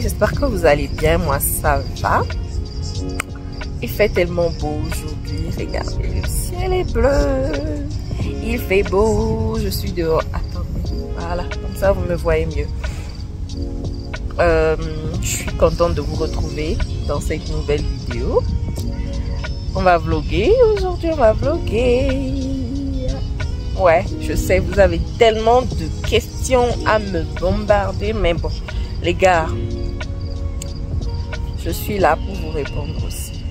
J'espère que vous allez bien. Moi, ça va. Il fait tellement beau aujourd'hui. Regardez, le ciel est bleu. Il fait beau. Je suis dehors. Attendez, voilà. Comme ça, vous me voyez mieux. Euh, je suis contente de vous retrouver dans cette nouvelle vidéo. On va vlogger. Aujourd'hui, on va vlogger. Ouais, je sais, vous avez tellement de questions à me bombarder, mais bon, les gars, je suis là pour vous répondre aussi.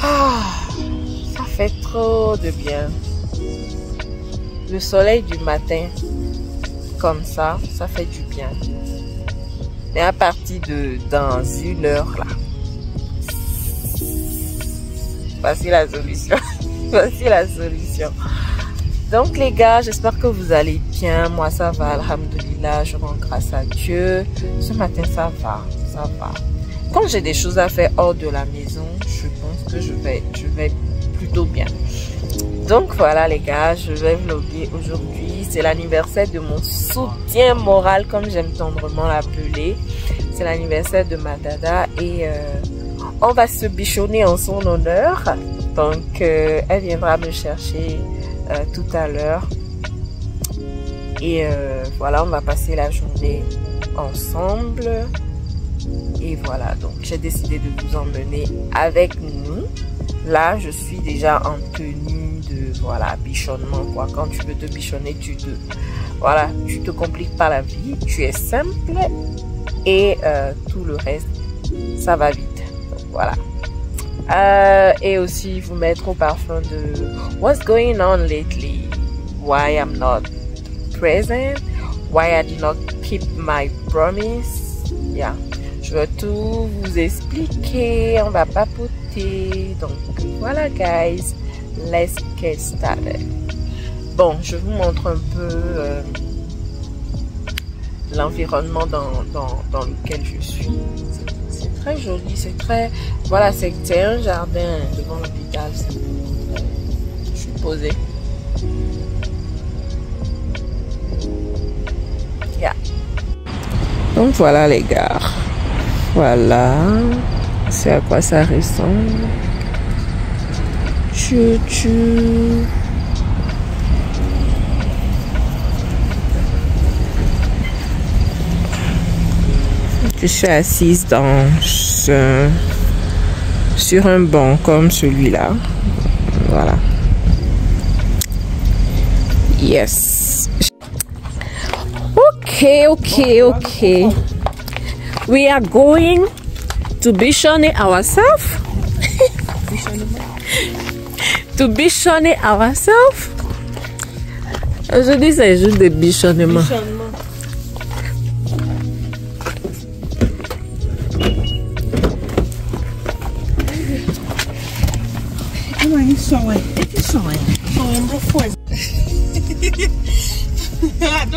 Ah, ça fait trop de bien. Le soleil du matin, comme ça, ça fait du bien. Et à partir de dans une heure là, voici la solution. voici la solution. Donc les gars, j'espère que vous allez bien. Moi ça va, alhamdulillah, je rends grâce à Dieu. Ce matin ça va, ça va. Quand j'ai des choses à faire hors de la maison, je pense que je vais, je vais plutôt bien. Donc voilà les gars, je vais vlogger aujourd'hui. C'est l'anniversaire de mon soutien moral, comme j'aime tendrement l'appeler. C'est l'anniversaire de ma dada et euh, on va se bichonner en son honneur. Donc euh, elle viendra me chercher euh, tout à l'heure. Et euh, voilà, on va passer la journée ensemble. Et voilà, donc j'ai décidé de vous emmener avec nous. Là, je suis déjà en tenue de voilà bichonnement quoi. Quand tu veux te bichonner, tu te voilà, tu te compliques pas la vie. Tu es simple et euh, tout le reste, ça va vite. Voilà. Euh, et aussi vous mettre au parfum de What's going on lately? Why I'm not present? Why I did not keep my promise? Yeah. Je vais tout vous expliquer. On va papoter. Donc voilà, guys. Let's get started. Bon, je vous montre un peu euh, l'environnement dans, dans, dans lequel je suis très joli, c'est très... Voilà, c'est un jardin devant l'hôpital. Je suis posée. Yeah. Donc voilà les gars. Voilà. C'est à quoi ça ressemble. Chou chou. Je suis assise dans sur un banc comme celui-là. Voilà. Yes. Okay, okay, okay. We are going to bichonner ourselves. to bichonner ourselves. Aujourd'hui, c'est juste de bichonnement. sonho.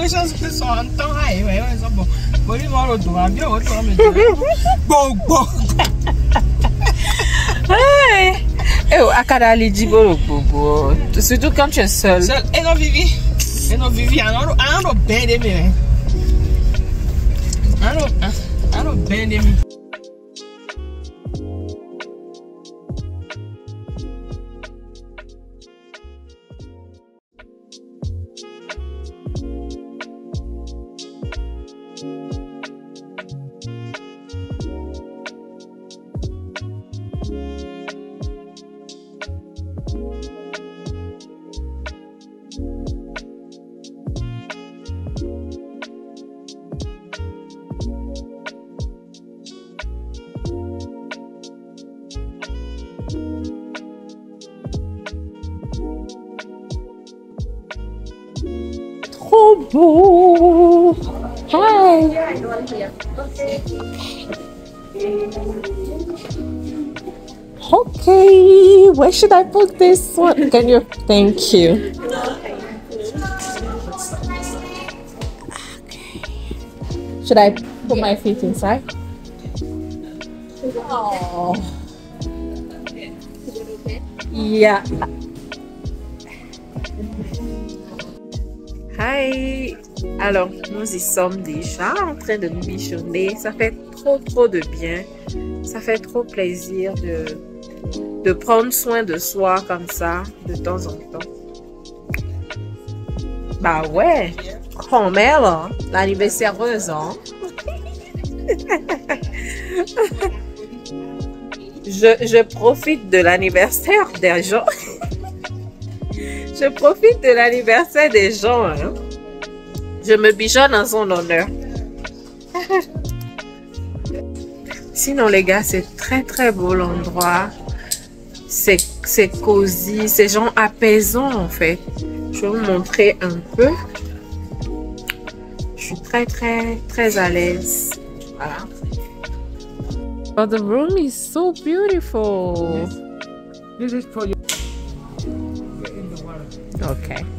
congratulations kí sọ ọ́n tán àìwẹ̀ ẹ̀ sọ bọ̀ borí mọ́ ro dùn àbí òun tán mi dùn gbogbo. Ew, akada lidi boro gbogbo. Si tu kam che sel. Sel, e vivi. E no vivi, an ro, an ro bende mi. An ro, an ro bende mi. Hi. Okay, where should I put this one? Can you? Thank you. Okay. Should I put my feet inside? Oh. Yeah. Alors, nous y sommes déjà en train de nous bichonner. Ça fait trop, trop de bien. Ça fait trop plaisir de, de prendre soin de soi comme ça, de temps en temps. Bah ouais, grand-mère, là, l'anniversaireuse, hein. je, je profite de l'anniversaire des gens. je profite de l'anniversaire des gens. hein. Je me bichonne en son honneur. Sinon, les gars, c'est très très beau l'endroit. C'est c'est cosy, c'est genre apaisant en fait. Je vais vous montrer un peu. Je suis très très très à l'aise. Voilà. But the room is so beautiful. This is for you. Okay.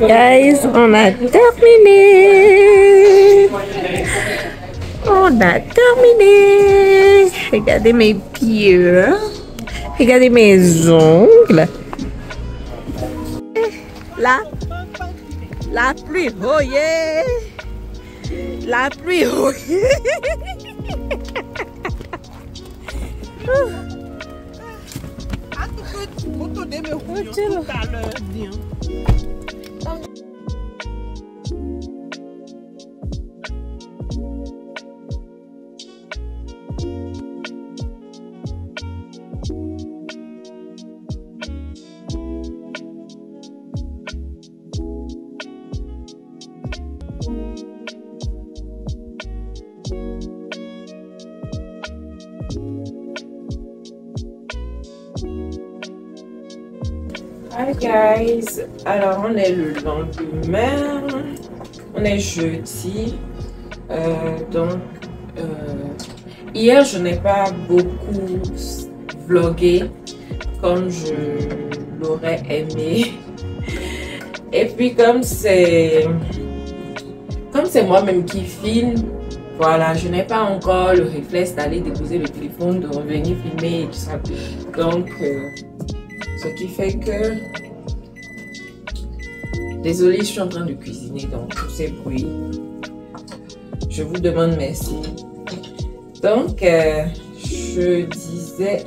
Guys, on a terminé. On a terminé. Regardez mes pieds. Regardez mes ongles. Là, la pluie, oh yeah. La pluie, oh yeah. Ah, tu peux photo de mes guys, alors on est le lendemain, on est jeudi, Euh, donc euh, hier je n'ai pas beaucoup vlogué comme je l'aurais aimé. Et puis comme c'est comme c'est moi-même qui filme, voilà, je n'ai pas encore le réflexe d'aller déposer le téléphone, de revenir filmer et tout ça. Donc euh, ce qui fait que Désolée, je suis en train de cuisiner, donc tous ces bruits. Je vous demande merci. Donc, euh, je disais.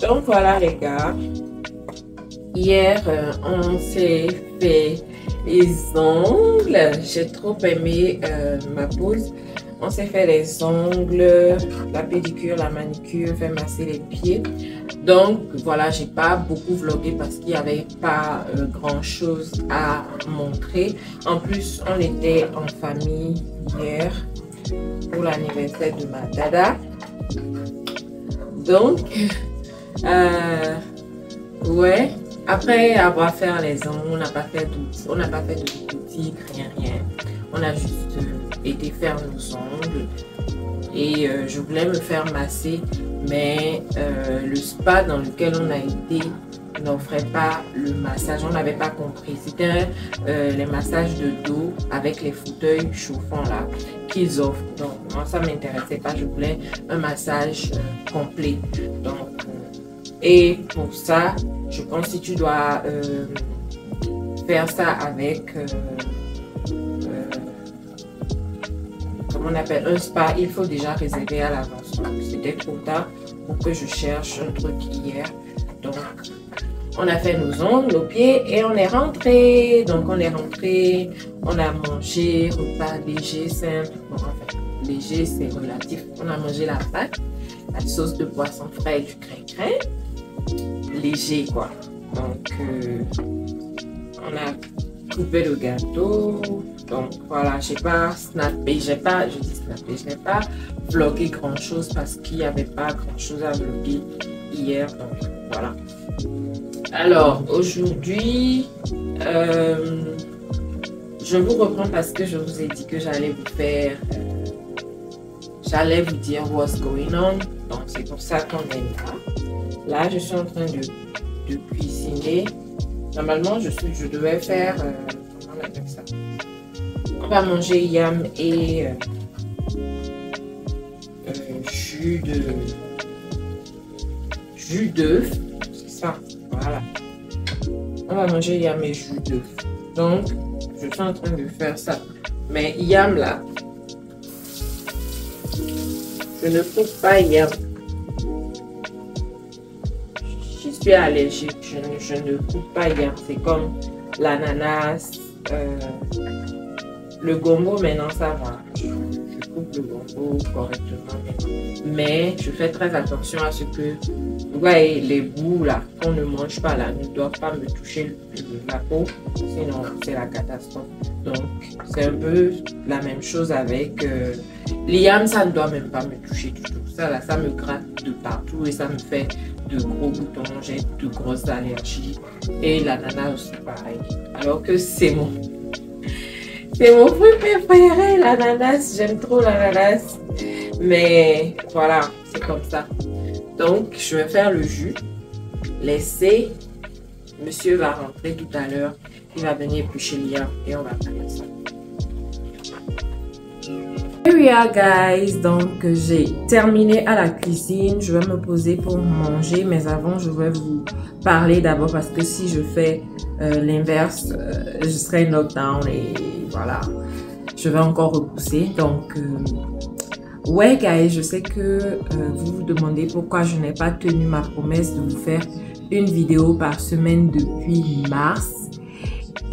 Donc, voilà, les gars. Hier, euh, on s'est fait les ongles. J'ai trop aimé euh, ma pause. On s'est fait les ongles, la pédicure, la manicure, fait masser les pieds. Donc voilà, j'ai pas beaucoup vlogué parce qu'il n'y avait pas euh, grand chose à montrer. En plus, on était en famille hier pour l'anniversaire de ma dada. Donc, euh, ouais, après avoir fait les ongles, on n'a pas fait de, on n'a pas fait de boutique, rien, rien. On a juste été faire nos ongles et euh, je voulais me faire masser mais euh, le spa dans lequel on a été n'offrait pas le massage, on n'avait pas compris. C'était euh, les massages de dos avec les fauteuils chauffants là qu'ils offrent. Donc moi ça m'intéressait pas, je voulais un massage complet. Donc et pour ça, je pense que tu dois faire ça avec on appelle un spa, il faut déjà réserver à l'avance. C'était trop tard pour que je cherche un truc hier. Donc, on a fait nos ongles, nos pieds et on est rentré. Donc, on est rentré, on a mangé, repas léger, simple. Bon, enfin, léger, c'est relatif. On a mangé la pâte la sauce de poisson frais du crin-crin. Léger, quoi. Donc, euh, on a coupé le gâteau. Donc, voilà, j'ai pas snappé, j'ai pas, je dis snappé, je n'ai pas vlogué grand chose parce qu'il n'y avait pas grand chose à vlogger hier. Donc, voilà. Alors, aujourd'hui, euh, je vous reprends parce que je vous ai dit que j'allais vous faire, euh, j'allais vous dire what's going on. Donc, c'est pour ça qu'on est là. Là, je suis en train de, de cuisiner. Normalement, je, suis, je devais faire, euh, comment on appelle ça? Manger yam et jus de jus d'œuf. C'est ça, voilà. On va manger yam et jus d'œuf. Donc, je suis en train de faire ça. Mais yam là, je ne coupe pas yam. Suis allergique, je, ne coupe pas yam. C'est comme l'ananas, euh, le gombo maintenant ça va. Je, coupe le gombo correctement Mais je fais très attention à ce que, voyez, les bouts là qu'on ne mange pas là ne doivent pas me toucher la peau sinon c'est la catastrophe. Donc c'est un peu la même chose avec euh, l'IAM, ça ne doit même pas me toucher du tout. Ça là, ça me gratte de partout et ça me fait de gros boutons, j'ai de grosses allergies et l'ananas aussi pareil. Alors que c'est mon c'est mon fruit préféré, l'ananas. J'aime trop l'ananas. Mais voilà, c'est comme ça. Donc, je vais faire le jus. Laissez. Monsieur va rentrer tout à l'heure. Il va venir éplucher l'IA et on va faire ça. Guys, donc j'ai terminé à la cuisine, je vais me poser pour manger, mais avant je vais vous parler d'abord parce que si je fais euh, l'inverse, euh, je serai knockdown et voilà, je vais encore repousser. Donc, euh, ouais, guys, je sais que vous vous demandez pourquoi je n'ai pas tenu ma promesse de vous faire une vidéo par semaine depuis mars.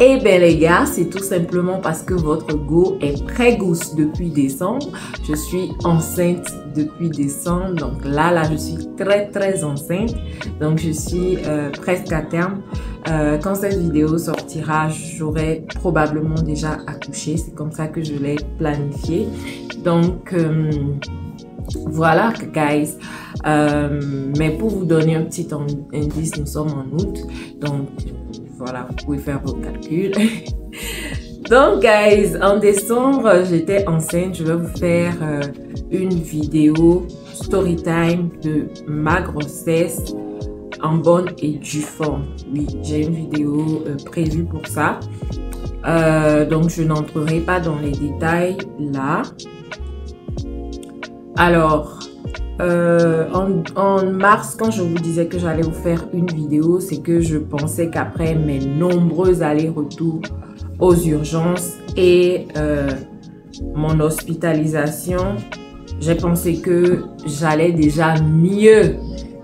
Eh bien les gars, c'est tout simplement parce que votre go est pré-gousse depuis décembre. Je suis enceinte depuis décembre. Donc là, là, je suis très, très enceinte. Donc je suis euh, presque à terme. Euh, quand cette vidéo sortira, j'aurai probablement déjà accouché. C'est comme ça que je l'ai planifié. Donc... Euh, voilà, guys. mais pour vous donner un petit indice, nous sommes en août. Donc, voilà, vous pouvez faire vos calculs. Donc, guys, en décembre, j'étais enceinte. Je vais vous faire euh, une vidéo story time de ma grossesse en bonne et due forme. Oui, j'ai une vidéo euh, prévue pour ça. Euh, donc, je n'entrerai pas dans les détails là. Alors, euh, en, mars, quand je vous disais que j'allais vous faire une vidéo, c'est que je pensais qu'après mes nombreux allers-retours aux urgences et euh, mon hospitalisation, j'ai pensé que j'allais déjà mieux,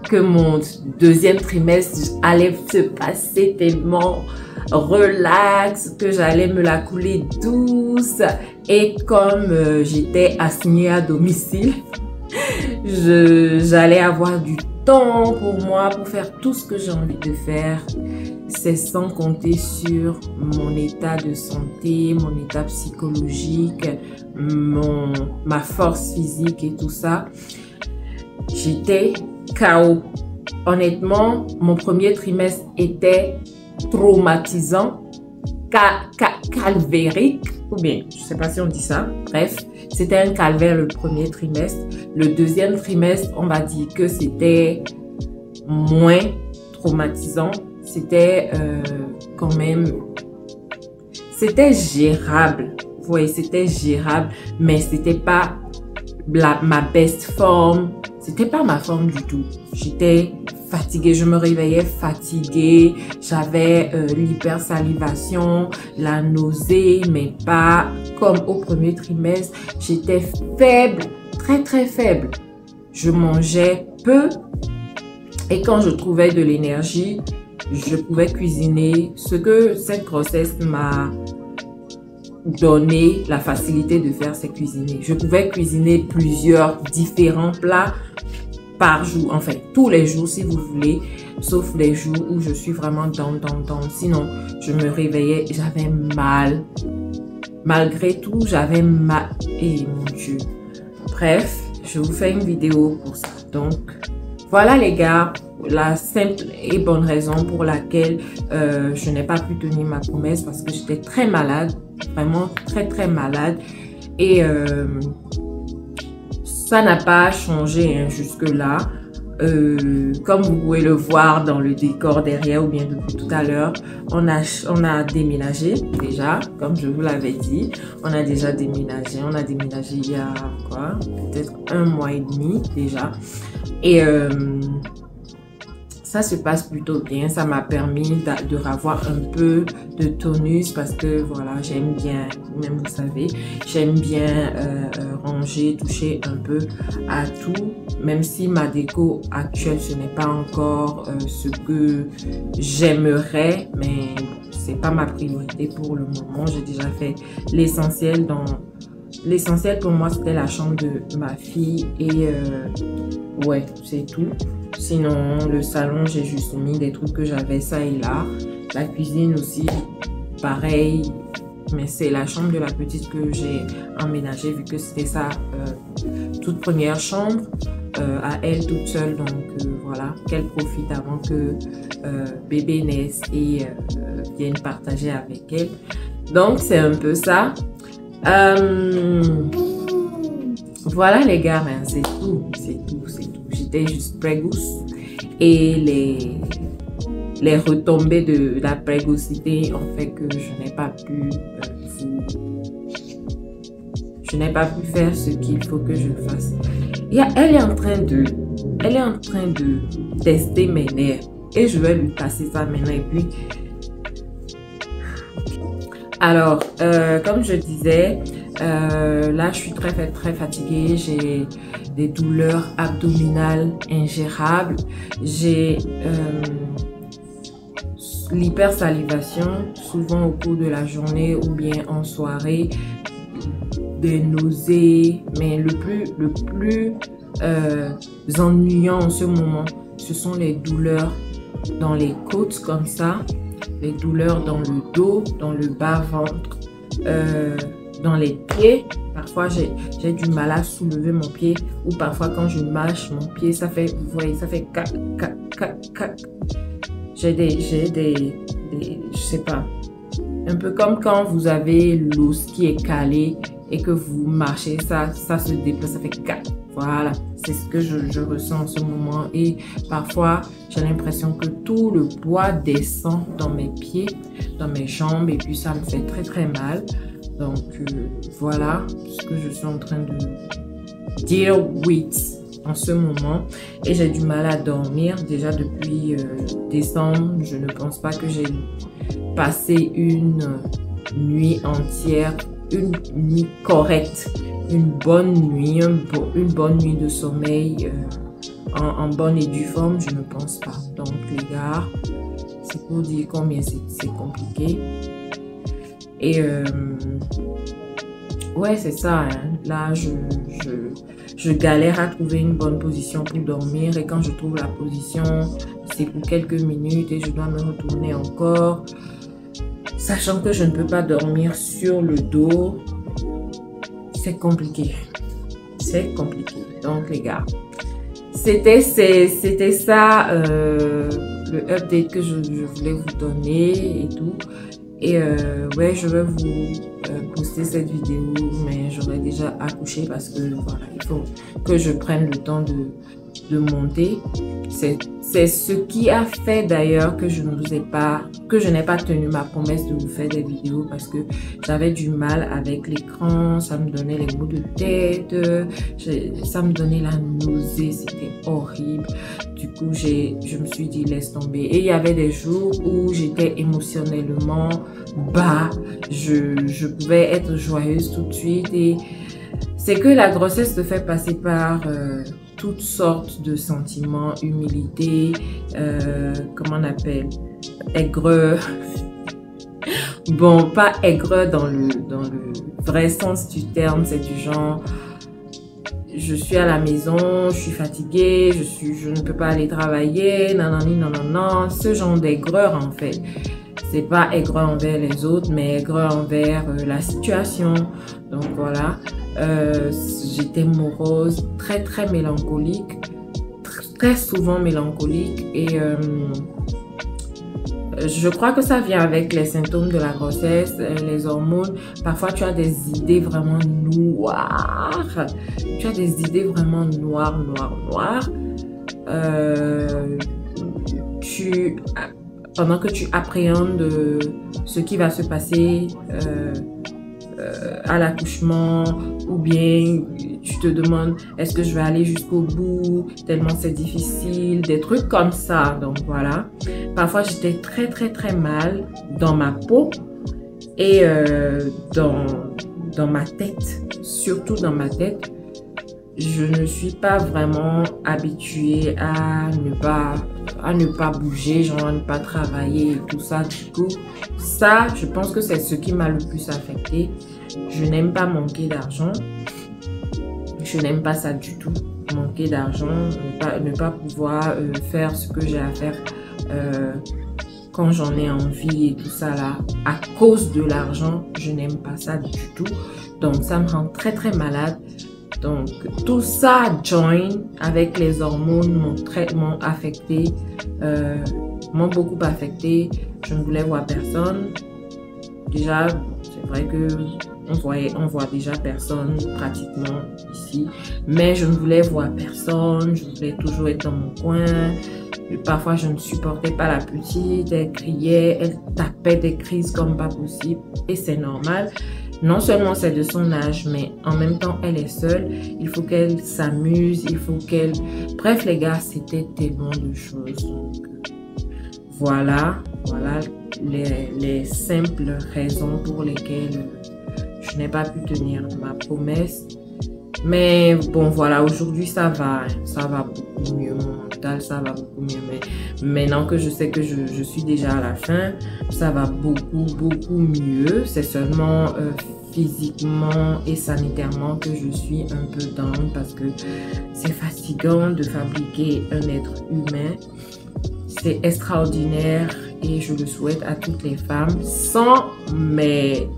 que mon deuxième trimestre allait se passer tellement relax, que j'allais me la couler douce. Et comme euh, j'étais assignée à domicile, j'allais avoir du temps pour moi, pour faire tout ce que j'ai envie de faire. C'est sans compter sur mon état de santé, mon état psychologique, mon, ma force physique et tout ça. J'étais KO. Honnêtement, mon premier trimestre était traumatisant, calvérique, ou bien, je sais pas si on dit ça. Bref, c'était un calvaire le premier trimestre. Le deuxième trimestre, on va dire que c'était moins traumatisant. C'était euh, quand même... C'était gérable. Vous voyez, c'était gérable, mais c'était pas ma best forme. C'était pas ma forme du tout. J'étais fatiguée, je me réveillais fatiguée, j'avais euh, l'hypersalivation, la nausée, mais pas comme au premier trimestre. J'étais faible, très très faible. Je mangeais peu et quand je trouvais de l'énergie, je pouvais cuisiner. Ce que cette grossesse m'a donné la facilité de faire, c'est cuisiner. Je pouvais cuisiner plusieurs différents plats par jour, enfin tous les jours si vous voulez, sauf les jours où je suis vraiment dans, dans, dans. Sinon, je me réveillais, j'avais mal. Malgré tout, j'avais mal. Et mon Dieu. Bref, je vous fais une vidéo pour ça. Donc, voilà les gars, la simple et bonne raison pour laquelle euh, je n'ai pas pu tenir ma promesse parce que j'étais très malade, vraiment très très malade. Et euh, ça n'a pas changé hein, jusque-là. Euh, comme vous pouvez le voir dans le décor derrière ou bien depuis tout à l'heure, on a, on a déménagé déjà, comme je vous l'avais dit. On a déjà déménagé. On a déménagé il y a quoi? Peut-être un mois et demi déjà. Et euh, ça se passe plutôt bien. Ça m'a permis de, revoir un peu de tonus parce que voilà, j'aime bien, même vous savez, j'aime bien euh, euh, ranger, toucher un peu à tout. Même si ma déco actuelle, ce n'est pas encore euh, ce que j'aimerais, mais c'est pas ma priorité pour le moment. J'ai déjà fait l'essentiel dans L'essentiel pour moi, c'était la chambre de ma fille et ouais, c'est tout. Sinon, le salon, j'ai juste mis des trucs que j'avais ça et là. La cuisine aussi, pareil. Mais c'est la chambre de la petite que j'ai emménagée vu que c'était sa euh, toute première chambre euh, à elle toute seule. Donc euh, voilà, qu'elle profite avant que bébé naisse et vienne partager avec elle. Donc c'est un peu ça. voilà les gars, c'est tout, c'est tout, juste prégousse et les, les retombées de la prégocité ont fait que je n'ai pas pu euh, je n'ai pas pu faire ce qu'il faut que je fasse. Et elle est en train de elle est en train de tester mes nerfs et je vais lui passer ça maintenant et puis alors, euh, comme je disais, euh, là, je suis très, très fatiguée. J'ai douleurs abdominales ingérables. J'ai euh, l'hypersalivation, souvent au cours de la journée ou bien en soirée. Des nausées. Mais le plus, le plus euh, ennuyant en ce moment, ce sont les douleurs dans les côtes comme ça. Les douleurs dans le dos, dans le bas-ventre. Euh, dans les pieds. Parfois, j'ai du mal à soulever mon pied ou parfois quand je mâche mon pied, ça fait, vous voyez, ça fait cac, cac, cac, cac. J'ai des, j'ai des, je sais pas, un peu comme quand vous avez l'os qui est calé et que vous marchez, ça, ça se déplace, ça fait cac. Voilà, c'est ce que je, je, ressens en ce moment. Et parfois, j'ai l'impression que tout le poids descend dans mes pieds, dans mes jambes, et puis ça me fait très très mal. Donc euh, voilà ce que je suis en train de dire with en ce moment. Et j'ai du mal à dormir déjà depuis euh, décembre. Je ne pense pas que j'ai passé une nuit entière, une nuit correcte, une bonne nuit, une bonne nuit de sommeil euh, en, en, bonne et due forme. Je ne pense pas. Donc les gars, c'est pour dire combien c'est compliqué. Et euh, ouais, c'est ça. Hein. Là, je, je, galère à trouver une bonne position pour dormir. Et quand je trouve la position, c'est pour quelques minutes et je dois me retourner encore. Sachant que je ne peux pas dormir sur le dos, c'est compliqué. C'est compliqué. Donc, les gars, c'était c'était ça euh, le update que je, voulais vous donner et tout. Et euh, ouais, je vais vous euh, poster cette vidéo, mais j'aurais déjà accouché parce que voilà, il faut que je prenne le temps de, de monter. C'est ce qui a fait d'ailleurs que je ne vous ai pas, que je n'ai pas tenu ma promesse de vous faire des vidéos parce que j'avais du mal avec l'écran, ça me donnait les maux de tête, ça me donnait la nausée, c'était horrible. Du coup, je me suis dit laisse tomber. Et il y avait des jours où j'étais émotionnellement bas, je, je pouvais être joyeuse tout de suite et c'est que la grossesse te fait passer par euh, toutes sortes de sentiments, humilité, euh, comment on appelle, aigreur. bon, pas aigreur dans le, dans le vrai sens du terme, c'est du genre, je suis à la maison, je suis fatiguée, je, suis, je ne peux pas aller travailler, non, non, non, non, non, ce genre d'aigreur en fait. C'est pas aigreur envers les autres, mais aigreur envers euh, la situation. Donc voilà, euh, j'étais morose, très très mélancolique, très souvent mélancolique et euh, je crois que ça vient avec les symptômes de la grossesse, euh, les hormones. Parfois, tu as des idées vraiment noires. Tu as des idées vraiment noires, noires, noires. Tu, pendant que tu appréhendes ce qui va se passer à l'accouchement ou bien tu te demandes est-ce que je vais aller jusqu'au bout tellement c'est difficile, des trucs comme ça. Donc voilà. Parfois j'étais très très très mal dans ma peau et euh, dans, dans ma tête, surtout dans ma tête. Je ne suis pas vraiment habituée à ne pas à ne pas bouger, genre à ne pas travailler tout ça. Du coup, ça, je pense que c'est ce qui m'a le plus affecté. Je n'aime pas manquer d'argent. Je n'aime pas ça du tout. Manquer d'argent, ne pas, ne pas pouvoir euh, faire ce que j'ai à faire euh, quand j'en ai envie et tout ça là. À cause de l'argent, je n'aime pas ça du tout. Donc ça me rend très très malade. Donc tout ça join avec les hormones m'ont m'ont affecté, euh, m'ont beaucoup affecté. Je ne voulais voir personne. Déjà, c'est vrai que on voyait, on voit déjà personne pratiquement ici. Mais je ne voulais voir personne. Je voulais toujours être dans mon coin. Parfois, je ne supportais pas la petite. Elle criait, elle tapait des crises comme pas possible. Et c'est normal. Non seulement c'est de son âge, mais en même temps, elle est seule. Il faut qu'elle s'amuse. Il faut qu'elle... Bref, les gars, c'était tellement de choses. voilà, voilà les, les simples raisons pour lesquelles je n'ai pas pu tenir ma promesse. Mais bon, voilà, aujourd'hui ça va, ça va beaucoup mieux, mon mental, ça va beaucoup mieux. Mais maintenant que je sais que je, suis déjà à la fin, ça va beaucoup, beaucoup mieux. C'est seulement euh, physiquement et sanitairement que je suis un peu down parce que c'est fatigant de fabriquer un être humain. C'est extraordinaire et je le souhaite à toutes les femmes sans mes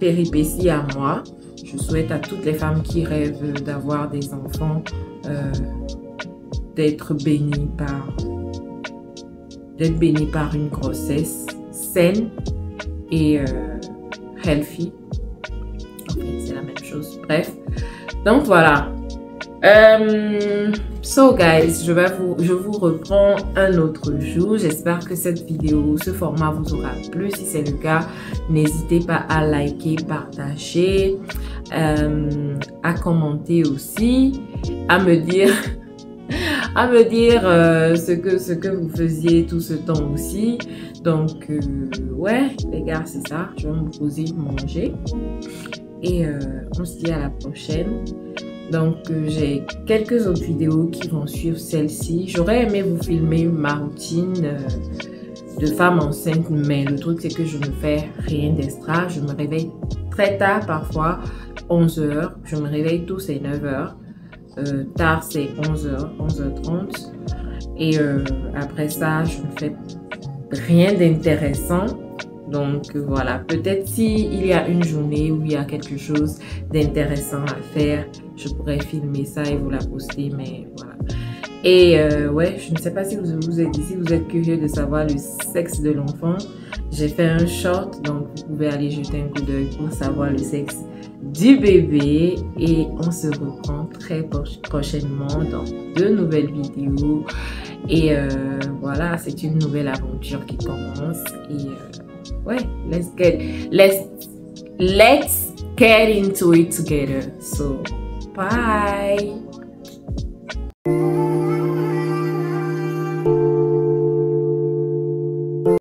péripéties à moi. Je souhaite à toutes les femmes qui rêvent d'avoir des enfants euh, d'être bénies par d'être bénies par une grossesse saine et euh, healthy. En fait, c'est la même chose. Bref. Donc voilà. Euh, so guys, je, vais vous, je vous reprends un autre jour. J'espère que cette vidéo, ce format vous aura plu. Si c'est le cas, n'hésitez pas à liker, partager, euh, à commenter aussi, à me dire à me dire euh, ce, que, ce que vous faisiez tout ce temps aussi. Donc, ouais, les gars, c'est ça. Je vais me poser, manger. Et on se dit à la prochaine. Donc, euh, j'ai quelques autres vidéos qui vont suivre celle-ci. J'aurais aimé vous filmer ma routine euh, de femme enceinte, mais le truc, c'est que je ne fais rien d'extra. Je me réveille très tard, parfois 11h. Je me réveille tous c'est 9h. Euh, tard, c'est 11h, 11h30. Et après ça, je ne fais rien d'intéressant. Donc voilà, peut-être s'il y a une journée où il y a quelque chose d'intéressant à faire, je pourrais filmer ça et vous la poster, mais voilà. Et euh, ouais, je ne sais pas si vous, vous êtes ici, vous êtes curieux de savoir le sexe de l'enfant. J'ai fait un short, donc vous pouvez aller jeter un coup d'œil pour savoir le sexe du bébé. Et on se reprend très prochainement dans de nouvelles vidéos. Et euh, voilà, c'est une nouvelle aventure qui commence. Et euh, ouais, let's get, let's, let's get into it together. So, Bye.